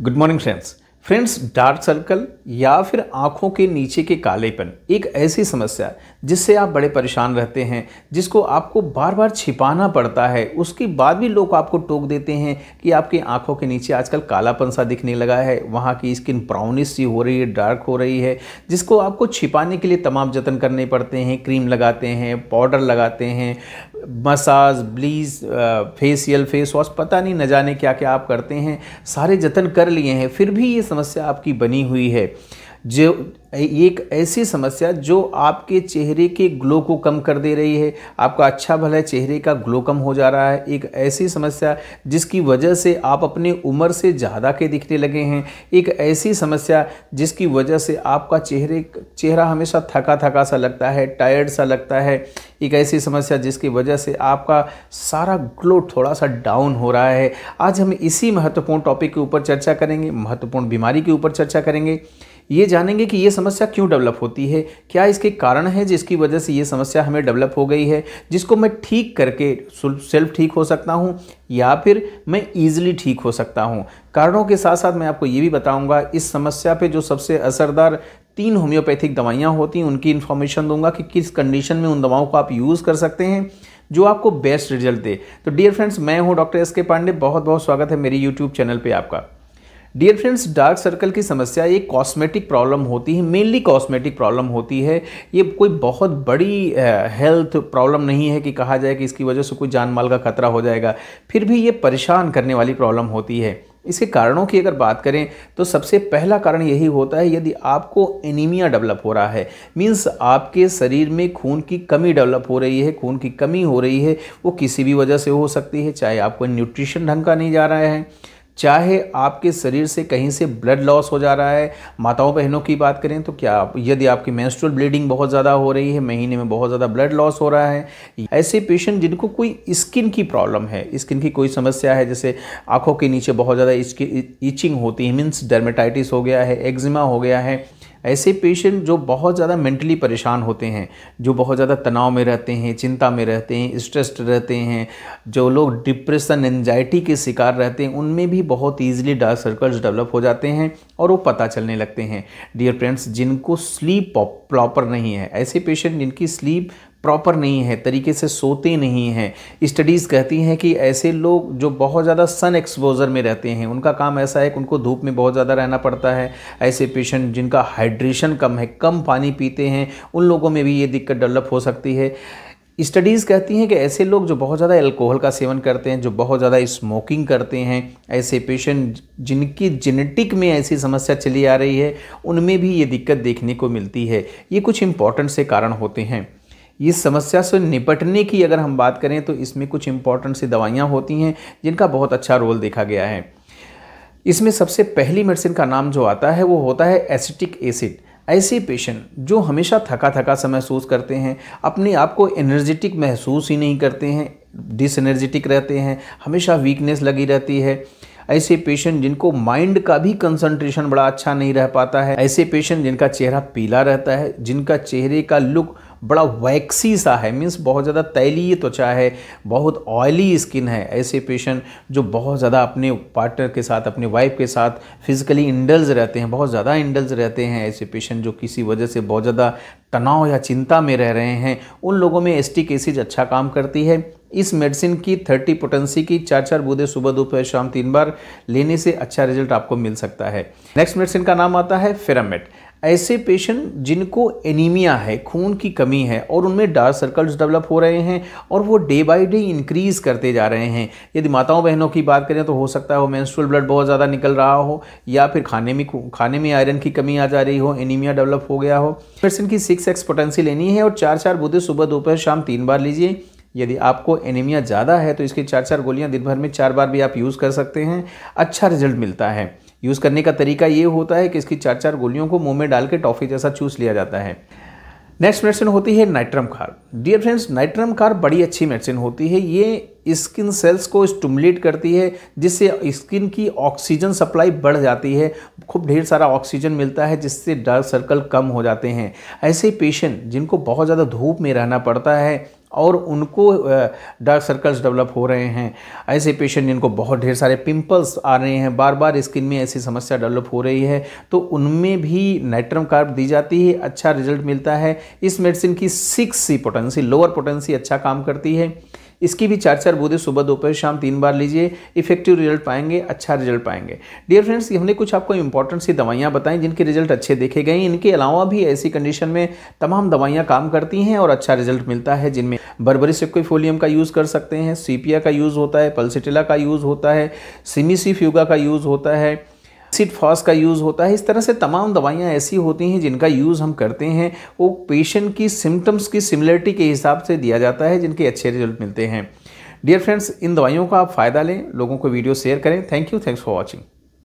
Good morning friends friends dark circle या फिर आँखों के नीचे के कालेपन, एक ऐसी समस्या जिससे आप बड़े परेशान रहते हैं, जिसको आपको बार बार छिपाना पड़ता है। उसके बाद भी लोग आपको टोक देते हैं कि आपकी आँखों के नीचे आजकल कालापन सा दिखने लगा है, वहाँ की स्किन ब्राउनिश सी हो रही है डार्क हो रही है, जिसको आपको छिपाने के लिए तमाम जतन करने पड़ते हैं क्रीम लगाते हैं पाउडर लगाते हैं massage, bleach facial, face wash, पता नहीं न जाने क्या क्या आप करते हैं, सारे जतन कर लिए हैं, फिर भी ये समस्या आपकी बनी हुई है। जो एक ऐसी समस्या जो आपके चेहरे के ग्लो को कम कर दे रही है। आपका अच्छा भला चेहरे का ग्लो कम हो जा रहा है। एक ऐसी समस्या जिसकी वजह से आप अपने उम्र से ज़्यादा के दिखने लगे हैं। एक ऐसी समस्या जिसकी वजह से आपका चेहरे, चेहरा हमेशा थका थका सा लगता है टायर्ड सा लगता है। एक ऐसी समस्या जिसकी वजह से आपका सारा ग्लो थोड़ा सा डाउन हो रहा है। आज हम इसी महत्वपूर्ण टॉपिक के ऊपर चर्चा करेंगे, महत्वपूर्ण बीमारी के ऊपर चर्चा करेंगे। ये जानेंगे कि ये समस्या क्यों डेवलप होती है, क्या इसके कारण है जिसकी वजह से ये समस्या हमें डेवलप हो गई है, जिसको मैं ठीक करके सेल्फ ठीक हो सकता हूँ, या फिर मैं ईजिली ठीक हो सकता हूँ। कारणों के साथ साथ मैं आपको ये भी बताऊँगा, इस समस्या पे जो सबसे असरदार तीन होम्योपैथिक दवाइयाँ होती हैं, उनकी इन्फॉर्मेशन दूँगा कि किस कंडीशन में उन दवाओं को आप यूज़ कर सकते हैं, जो आपको बेस्ट रिज़ल्ट दे। तो डियर फ्रेंड्स मैं हूँ डॉक्टर एस के पांडे बहुत बहुत स्वागत है मेरी यूट्यूब चैनल पे आपका। डियर फ्रेंड्स डार्क सर्कल की समस्या एक कॉस्मेटिक प्रॉब्लम होती है मेनली कॉस्मेटिक प्रॉब्लम होती है। ये कोई बहुत बड़ी हेल्थ प्रॉब्लम नहीं है कि कहा जाए कि इसकी वजह से कोई जान माल का खतरा हो जाएगा। फिर भी ये परेशान करने वाली प्रॉब्लम होती है। इसके कारणों की अगर बात करें तो सबसे पहला कारण यही होता है, यदि आपको एनीमिया डेवलप हो रहा है मीन्स आपके शरीर में खून की कमी डेवलप हो रही है, खून की कमी हो रही है, वो किसी भी वजह से हो सकती है, चाहे आपको न्यूट्रिशन ढंग का नहीं जा रहा है। चाहे आपके शरीर से कहीं से ब्लड लॉस हो जा रहा है, माताओं बहनों की बात करें तो क्या आप, यदि आपकी मेंस्ट्रुअल ब्लीडिंग बहुत ज़्यादा हो रही है, महीने में बहुत ज़्यादा ब्लड लॉस हो रहा है, ऐसे पेशेंट जिनको कोई स्किन की प्रॉब्लम है स्किन की कोई समस्या है, जैसे आँखों के नीचे बहुत ज़्यादा ईचिंग होती है मीन्स डर्मेटाइटिस हो गया है एक्जिमा हो गया है ऐसे पेशेंट जो बहुत ज़्यादा मेंटली परेशान होते हैं, जो बहुत ज़्यादा तनाव में रहते हैं, चिंता में रहते हैं स्ट्रेस्ड रहते हैं, जो लोग डिप्रेशन एनजाइटी के शिकार रहते हैं, उनमें भी बहुत ईजिली डार्क सर्कल्स डेवलप हो जाते हैं और वो पता चलने लगते हैं। डियर फ्रेंड्स जिनको स्लीप प्रॉपर नहीं है, ऐसे पेशेंट जिनकी स्लीप प्रॉपर नहीं है, तरीके से सोते नहीं हैं। स्टडीज़ कहती हैं कि ऐसे लोग जो बहुत ज़्यादा सन एक्सपोजर में रहते हैं, उनका काम ऐसा है कि उनको धूप में बहुत ज़्यादा रहना पड़ता है। ऐसे पेशेंट जिनका हाइड्रेशन कम है, कम पानी पीते हैं, उन लोगों में भी ये दिक्कत डेवलप हो सकती है। स्टडीज़ कहती हैं कि ऐसे लोग जो बहुत ज़्यादा अल्कोहल का सेवन करते हैं, जो बहुत ज़्यादा स्मोकिंग करते हैं, ऐसे पेशेंट जिनकी जेनेटिक में ऐसी समस्या चली आ रही है, उनमें भी ये दिक्कत देखने को मिलती है। ये कुछ इंपॉर्टेंट से कारण होते हैं। इस समस्या से निपटने की अगर हम बात करें तो इसमें कुछ इंपॉर्टेंट सी दवाइयाँ होती हैं, जिनका बहुत अच्छा रोल देखा गया है। इसमें सबसे पहली मेडिसिन का नाम जो आता है, वो होता है एसिटिक एसिड ऐसे पेशेंट जो हमेशा थका थका सा महसूस करते हैं, अपने आप को एनर्जेटिक महसूस ही नहीं करते हैं डिसएनर्जेटिक रहते हैं, हमेशा वीकनेस लगी रहती है। ऐसे पेशेंट जिनको माइंड का भी कंसंट्रेशन बड़ा अच्छा नहीं रह पाता है, ऐसे पेशेंट जिनका चेहरा पीला रहता है, जिनका चेहरे का लुक बड़ा वैक्सी सा है मीन्स बहुत ज़्यादा तैलीय त्वचा है, बहुत ऑयली स्किन है। ऐसे पेशेंट जो बहुत ज़्यादा अपने पार्टनर के साथ, अपने वाइफ के साथ फिजिकली इंडल्स रहते हैं, बहुत ज़्यादा इंडल्स रहते हैं ऐसे पेशेंट जो किसी वजह से बहुत ज़्यादा तनाव या चिंता में रह रहे हैं। उन लोगों में एस्टिक एसिड अच्छा काम करती है। इस मेडिसिन की थर्टी पोटेंसी की चार चार बूंदे सुबह, दोपहर, शाम तीन बार लेने से अच्छा रिज़ल्ट आपको मिल सकता है। नेक्स्ट मेडिसिन का नाम आता है फेरामेट ऐसे पेशेंट जिनको एनीमिया है, खून की कमी है और उनमें डार्क सर्कल्स डेवलप हो रहे हैं और वो डे बाय डे इंक्रीज करते जा रहे हैं। यदि माताओं बहनों की बात करें तो हो सकता है वो मेंस्ट्रुअल ब्लड बहुत ज़्यादा निकल रहा हो या फिर खाने में खाने में आयरन की कमी आ जा रही हो एनीमिया डेवलप हो गया हो। मेडिसिन की सिक्स एक्स पोटेंसी लेनी है और चार चार बूंदे सुबह दोपहर शाम तीन बार लीजिए। यदि आपको एनीमिया ज़्यादा है तो इसकी चार चार गोलियाँ दिन भर में चार बार भी आप यूज़ कर सकते हैं। अच्छा रिज़ल्ट मिलता है। यूज़ करने का तरीका ये होता है कि इसकी चार चार गोलियों को मुँह में डाल के टॉफ़ी जैसा चूस लिया जाता है। नेक्स्ट मेडिसिन होती है नाइट्रम खार। डियर फ्रेंड्स नाइट्रम खार बड़ी अच्छी मेडिसिन होती है। ये स्किन सेल्स को स्टमुलेट करती है, जिससे स्किन की ऑक्सीजन सप्लाई बढ़ जाती है। खूब ढेर सारा ऑक्सीजन मिलता है, जिससे डार्क सर्कल कम हो जाते हैं। ऐसे पेशेंट जिनको बहुत ज़्यादा धूप में रहना पड़ता है और उनको डार्क सर्कल्स डेवलप हो रहे हैं। ऐसे पेशेंट जिनको बहुत ढेर सारे पिंपल्स आ रहे हैं बार बार स्किन में ऐसी समस्या डेवलप हो रही है तो उनमें भी नाइट्रम कार्ब दी जाती है अच्छा रिज़ल्ट मिलता है। इस मेडिसिन की six C potency lower potency अच्छा काम करती है। इसकी भी चार चार बूंदे सुबह दोपहर शाम तीन बार लीजिए इफ़ेक्टिव रिज़ल्ट पाएँगे अच्छा रिज़ल्ट पाएँगे। डियर फ्रेंड्स हमने कुछ आपको इंपॉर्टेंट सी दवाइयाँ बताएँ जिनके रिज़ल्ट अच्छे देखे गए इनके अलावा भी ऐसी कंडीशन में तमाम दवाइयाँ काम करती हैं और अच्छा रिज़ल्ट मिलता है, जिनमें बर्बरी सिक्विफोलियम का यूज़ कर सकते हैं सीपिया का यूज़ होता है पल्सिटिला का यूज़ होता है सिमिसी का यूज़ होता है सिट फॉस का यूज़ होता है। इस तरह से तमाम दवाइयाँ ऐसी होती हैं जिनका यूज़ हम करते हैं। वो पेशेंट की सिम्टम्स की सिमिलरिटी के हिसाब से दिया जाता है, जिनके अच्छे रिज़ल्ट मिलते हैं। डियर फ्रेंड्स इन दवाइयों का आप फ़ायदा लें, लोगों को वीडियो शेयर करें। Thank you thanks for watching